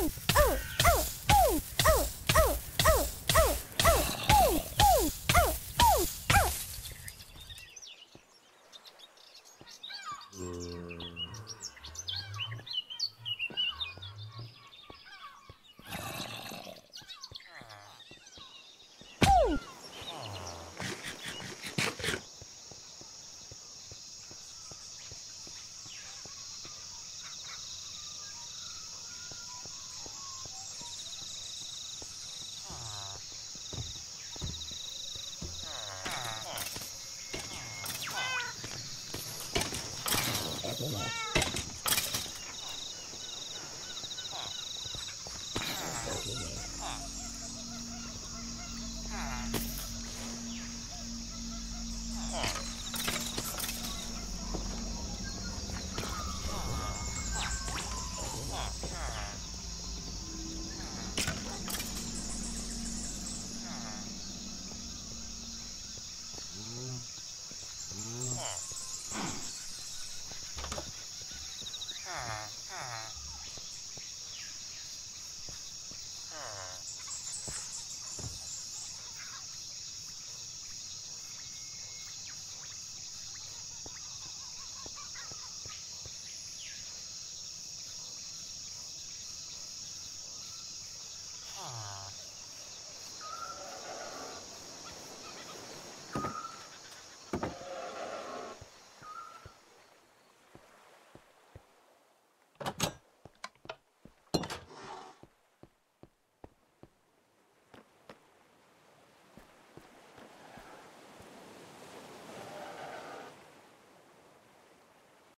oh, oh. Yes. Ah.